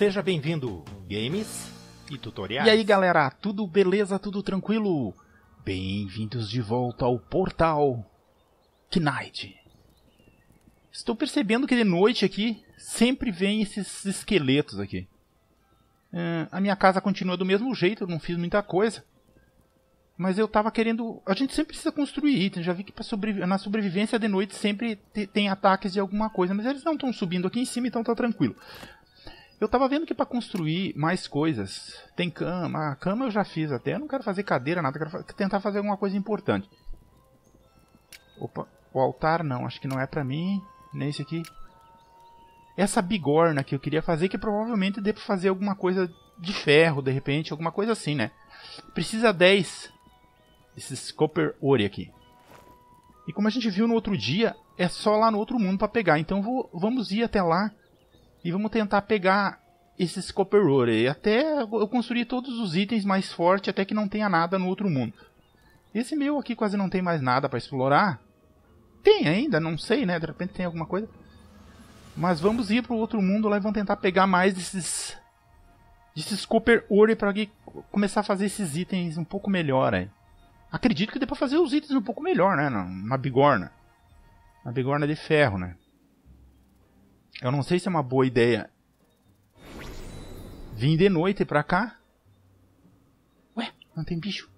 Seja bem-vindo, games e tutoriais. E aí galera, tudo beleza, tudo tranquilo? Bem-vindos de volta ao portal Knight. Estou percebendo que de noite aqui sempre vem esses esqueletos aqui. É, a minha casa continua do mesmo jeito, eu não fiz muita coisa. Mas eu tava querendo. A gente sempre precisa construir itens. Já vi que sobrevi... na sobrevivência de noite sempre tem ataques de alguma coisa. Mas eles não estão subindo aqui em cima, então tá tranquilo. Eu tava vendo que para construir mais coisas. Tem cama. A cama eu já fiz até. Eu não quero fazer cadeira, nada. Quero tentar fazer alguma coisa importante. Opa. O altar não. Acho que não é pra mim. Nem esse aqui. Essa bigorna que eu queria fazer. Que provavelmente dê pra fazer alguma coisa de ferro, de repente. Alguma coisa assim, né? Precisa 10 esses Copper Ore aqui. E como a gente viu no outro dia, é só lá no outro mundo para pegar. Então vou, vamos ir até lá e vamos tentar pegar esses Copper Ore. Até eu construir todos os itens mais fortes até que não tenha nada no outro mundo. Esse meu aqui quase não tem mais nada para explorar. Tem ainda, não sei, né? De repente tem alguma coisa. Mas vamos ir para o outro mundo lá e vamos tentar pegar mais desses desses Copper Ore para começar a fazer esses itens um pouco melhor aí. Acredito que dê pra fazer os itens um pouco melhor, né? Uma bigorna. Uma bigorna de ferro, né? Eu não sei se é uma boa ideia Vim de noite pra cá. Ué, não tem bicho.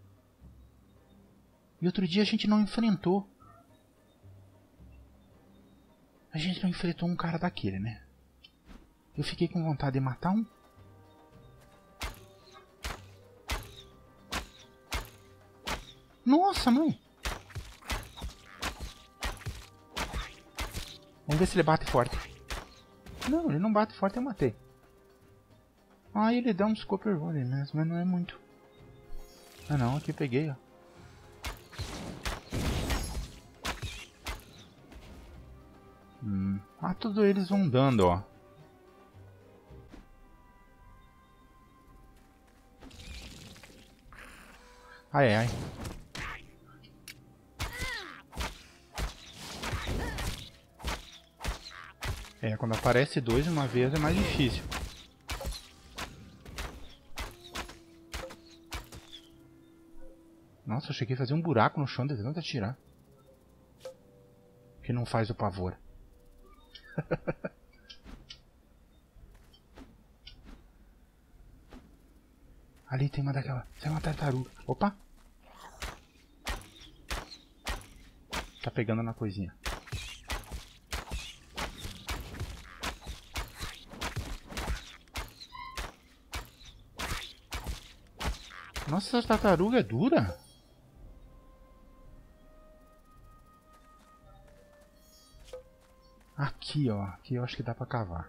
E outro dia a gente não enfrentou. A gente não enfrentou um cara daquele, né? Eu fiquei com vontade de matar um. Nossa, mãe! Vamos ver se ele bate forte. Não, ele não bate forte, eu matei. Ah, ele dá uns copper volley mesmo, mas não é muito. Ah não, aqui peguei, ó. Hum. Ah, todos eles vão dando, ó. Ai, ai. É, quando aparece dois de uma vez é mais difícil. Nossa, eu cheguei a fazer um buraco no chão de tanto atirar. Que não faz o pavor. Ali tem uma daquela. Tem uma tartaruga. Opa! Tá pegando na coisinha. Nossa, essa tartaruga é dura. Aqui, ó. Aqui eu acho que dá pra cavar.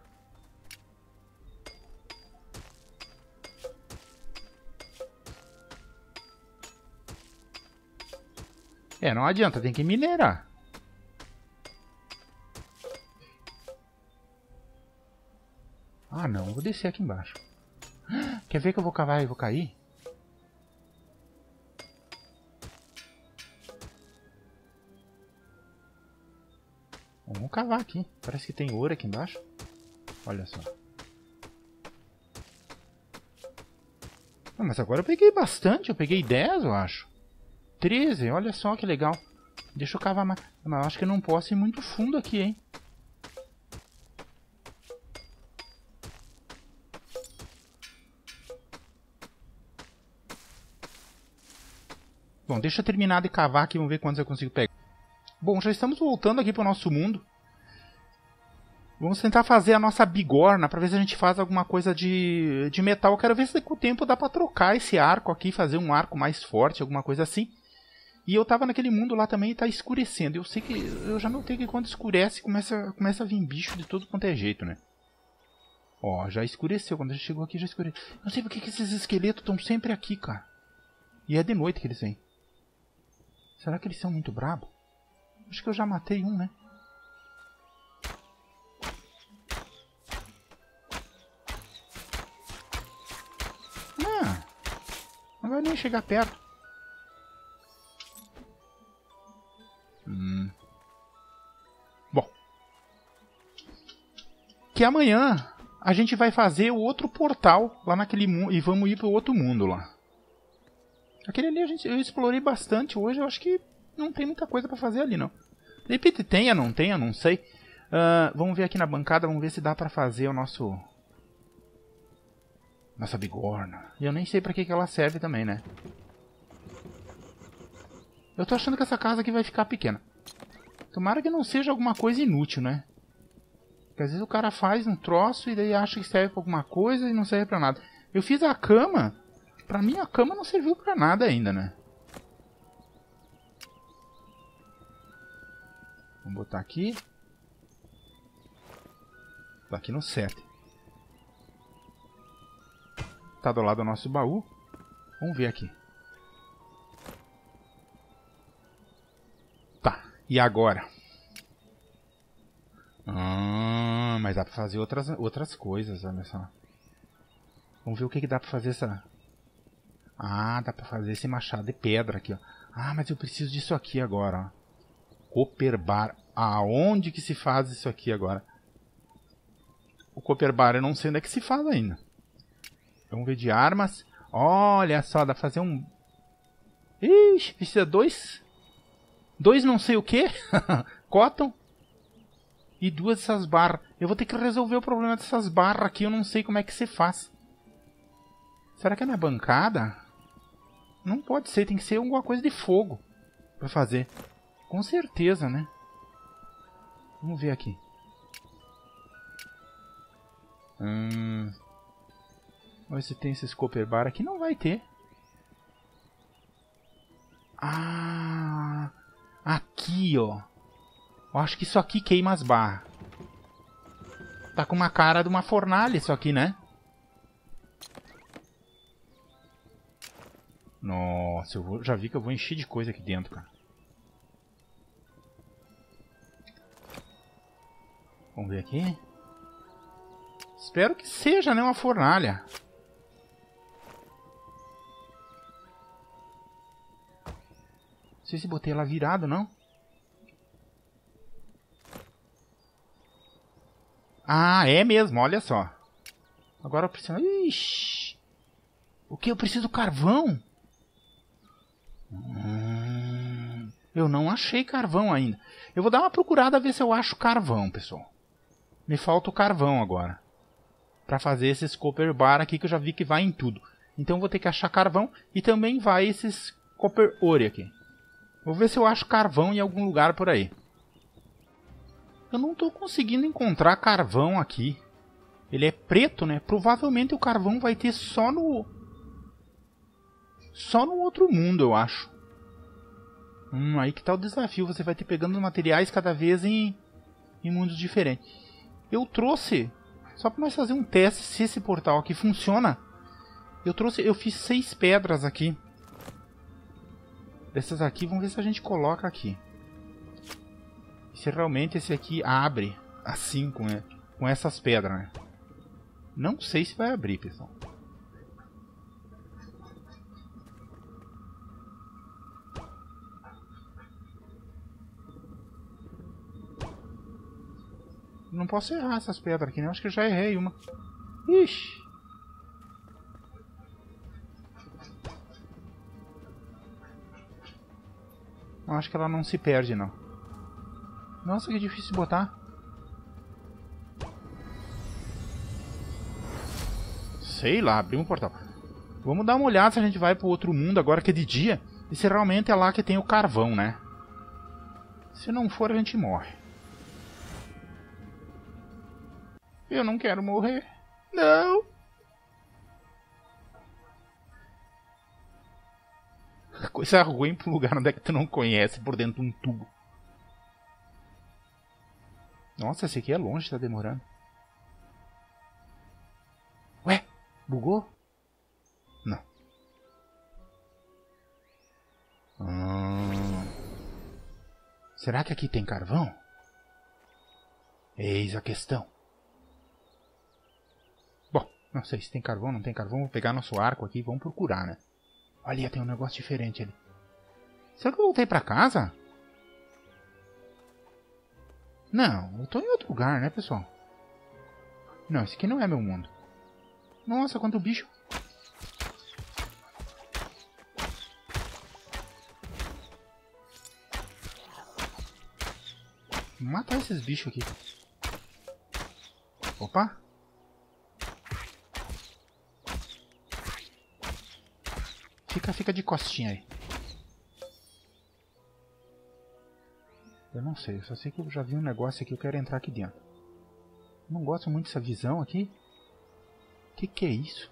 É, não adianta, tem que minerar. Ah, não. Vou descer aqui embaixo. Quer ver que eu vou cavar e vou cair? Vamos cavar aqui. Parece que tem ouro aqui embaixo. Olha só. Ah, mas agora eu peguei bastante. Eu peguei 10, eu acho. 13, olha só que legal. Deixa eu cavar mais. Mas eu acho que eu não posso ir muito fundo aqui, hein. Bom, deixa eu terminar de cavar aqui, vamos ver quantos eu consigo pegar. Bom, já estamos voltando aqui para o nosso mundo. Vamos tentar fazer a nossa bigorna para ver se a gente faz alguma coisa de, de metal. Eu quero ver se com o tempo dá para trocar esse arco aqui, fazer um arco mais forte, alguma coisa assim. E eu tava naquele mundo lá também e tá escurecendo. Eu sei que. Eu já notei que quando escurece começa, começa a vir bicho de todo quanto é jeito, né? Ó, já escureceu. Quando a gente chegou aqui já escureceu. Não sei por que esses esqueletos estão sempre aqui, cara. E é de noite que eles vêm. Será que eles são muito brabos? Acho que eu já matei um, né? Vai nem chegar perto. Hum. Bom. Que amanhã a gente vai fazer o outro portal lá naquele mundo. E vamos ir pro outro mundo lá. Aquele ali a gente, eu explorei bastante hoje. Eu acho que não tem muita coisa para fazer ali, não. De repente tenha, não tenha, não sei. Uh, vamos ver aqui na bancada, vamos ver se dá para fazer o nosso... Nossa bigorna. E eu nem sei para que, que ela serve também, né? Eu tô achando que essa casa aqui vai ficar pequena. Tomara que não seja alguma coisa inútil, né? Porque às vezes o cara faz um troço e daí acha que serve pra alguma coisa e não serve pra nada. Eu fiz a cama. Pra mim a cama não serviu pra nada ainda, né? Vamos botar aqui. Tá aqui no 7. Tá do lado do nosso baú. Vamos ver aqui. Tá, e agora? Ah, mas dá pra fazer outras, outras coisas, olha só. Vamos ver o que, que dá pra fazer essa... Ah, dá pra fazer esse machado de pedra aqui, ó. Ah, mas eu preciso disso aqui agora, ó. Copper Bar. Aonde que se faz isso aqui agora? O Copper Bar eu não sei onde é que se faz ainda. Vamos ver de armas. Olha só, dá pra fazer um... Ixi, precisa dois... Dois não sei o que. Cotton. E duas dessas barras. Eu vou ter que resolver o problema dessas barras aqui. Eu não sei como é que se faz. Será que é na bancada? Não pode ser. Tem que ser alguma coisa de fogo. Pra fazer. Com certeza, né? Vamos ver aqui. Hum... Vamos ver se tem esse Copper Bar aqui. Não vai ter. Ah... Aqui, ó. Eu acho que isso aqui queima as barras. Tá com uma cara de uma fornalha isso aqui, né? Nossa, eu já vi que eu vou encher de coisa aqui dentro, cara. Vamos ver aqui. Espero que seja, né? Uma fornalha. Sei se botei ela virado, não. Ah, é mesmo, olha só. Agora eu preciso... Ixi! O que? Eu preciso carvão? Hum, eu não achei carvão ainda. Eu vou dar uma procurada a ver se eu acho carvão, pessoal. Me falta o carvão agora. Para fazer esses copper bar aqui que eu já vi que vai em tudo. Então vou ter que achar carvão e também vai esses copper ore aqui. Vou ver se eu acho carvão em algum lugar por aí. Eu não estou conseguindo encontrar carvão aqui. Ele é preto, né? Provavelmente o carvão vai ter só no... Só no outro mundo, eu acho. Hum, aí que tá o desafio. Você vai ter pegando materiais cada vez em, em mundos diferentes. Eu trouxe, só para nós fazer um teste se esse portal aqui funciona. Eu trouxe, eu fiz seis pedras aqui. Dessas aqui, vamos ver se a gente coloca aqui. Se realmente esse aqui abre assim com, com essas pedras, né? Não sei se vai abrir, pessoal. Não posso errar essas pedras aqui, né? Acho que eu já errei uma. Ixi. Acho que ela não se perde, não. Nossa, que difícil botar. Sei lá, abrimos um portal. Vamos dar uma olhada se a gente vai pro outro mundo agora que é de dia. E se realmente é lá que tem o carvão, né? Se não for, a gente morre. Eu não quero morrer. Não. Coisa ruim pra um lugar onde é que tu não conhece, por dentro de um tubo. Nossa, esse aqui é longe, tá demorando. Ué, bugou? Não. Hum. Será que aqui tem carvão? Eis a questão. Não sei se tem carvão, não tem carvão. Vou pegar nosso arco aqui e vamos procurar, né? Ali tem um negócio diferente ali. Será que eu voltei pra casa? Não, eu tô em outro lugar, né, pessoal? Não, esse aqui não é meu mundo. Nossa, quanto bicho. Vou matar esses bichos aqui. Opa. Fica, fica de costinha aí. Eu não sei, eu só sei que eu já vi um negócio aqui, eu quero entrar aqui dentro. Não gosto muito dessa visão aqui. Que que é isso?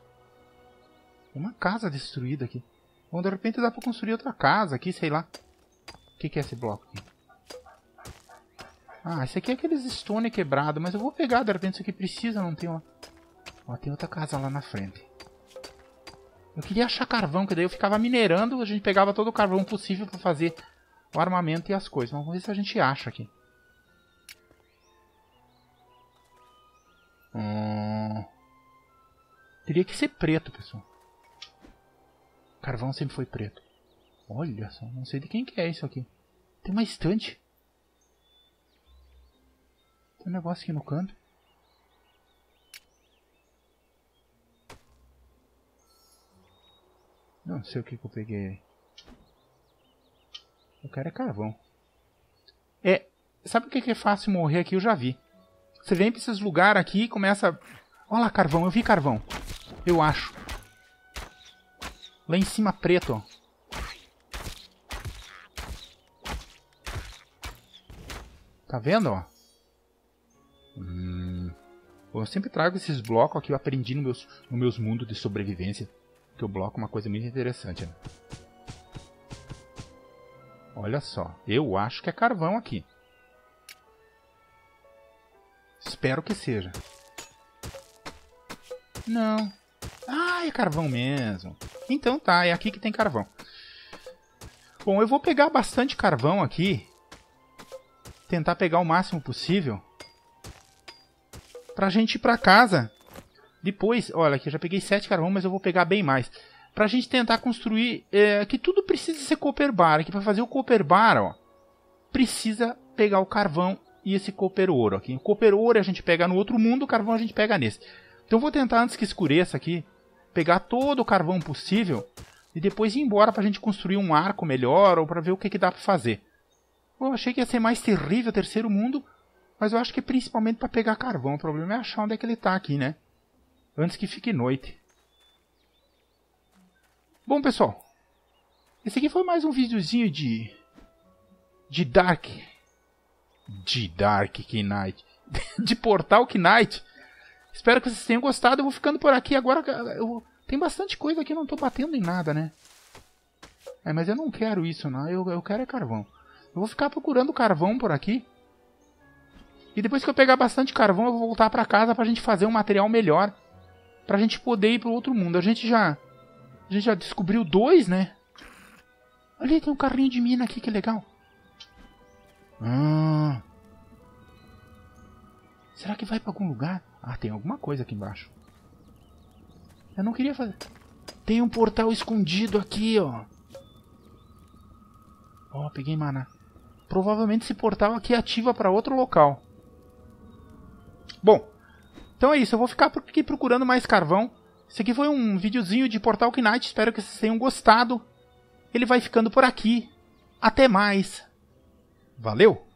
Uma casa destruída aqui. Bom, de repente dá pra construir outra casa aqui, sei lá. O que, que é esse bloco aqui? Ah, esse aqui é aqueles stone quebrado, mas eu vou pegar, de repente isso aqui precisa, não tem uma... Ó, tem outra casa lá na frente. Eu queria achar carvão, que daí eu ficava minerando, a gente pegava todo o carvão possível pra fazer o armamento e as coisas. Vamos ver se a gente acha aqui. Hum... Teria que ser preto, pessoal. Carvão sempre foi preto. Olha só, não sei de quem que é isso aqui. Tem uma estante. Tem um negócio aqui no canto. Não sei o que, que eu peguei. Eu quero é carvão. É, sabe o que, que é fácil morrer aqui? Eu já vi. Você vem pra esses lugares aqui e começa... Olha lá, carvão. Eu vi carvão. Eu acho. Lá em cima preto, ó. Tá vendo, ó? Hum. Eu sempre trago esses blocos que eu aprendi no meus, no meus mundos de sobrevivência. Que o bloco é uma coisa muito interessante. Né? Olha só, eu acho que é carvão aqui. Espero que seja. Não. Ah, é carvão mesmo. Então tá, é aqui que tem carvão. Bom, eu vou pegar bastante carvão aqui. Tentar pegar o máximo possível. Pra gente ir pra casa. Depois, olha aqui, eu já peguei 7 carvão, mas eu vou pegar bem mais. Pra gente tentar construir... É, que tudo precisa ser copper bar. Aqui pra fazer o copper bar, ó. Precisa pegar o carvão e esse copper ouro aqui. O copper ouro a gente pega no outro mundo, o carvão a gente pega nesse. Então eu vou tentar, antes que escureça aqui, pegar todo o carvão possível e depois ir embora pra gente construir um arco melhor ou pra ver o que, que dá pra fazer. Eu achei que ia ser mais terrível terceiro mundo, mas eu acho que é principalmente para pegar carvão. O problema é achar onde é que ele tá aqui, né? Antes que fique noite. Bom, pessoal. Esse aqui foi mais um videozinho de... De Dark... De Dark Knight. de Portal Knight. Espero que vocês tenham gostado. Eu vou ficando por aqui agora. Eu, tem bastante coisa aqui, não estou batendo em nada, né? É, mas eu não quero isso, não. Eu, eu quero é carvão. Eu vou ficar procurando carvão por aqui. E depois que eu pegar bastante carvão, eu vou voltar para casa pra gente fazer um material melhor. Pra gente poder ir pro outro mundo. A gente já... A gente já descobriu dois, né? Olha, tem um carrinho de mina aqui, que legal. Ah... Será que vai para algum lugar? Ah, tem alguma coisa aqui embaixo. Eu não queria fazer... Tem um portal escondido aqui, ó. Ó, peguei mana. Provavelmente esse portal aqui ativa para outro local. Bom, então é isso. Eu vou ficar aqui procurando mais carvão. Esse aqui foi um videozinho de Portal Knight. Espero que vocês tenham gostado. Ele vai ficando por aqui. Até mais. Valeu!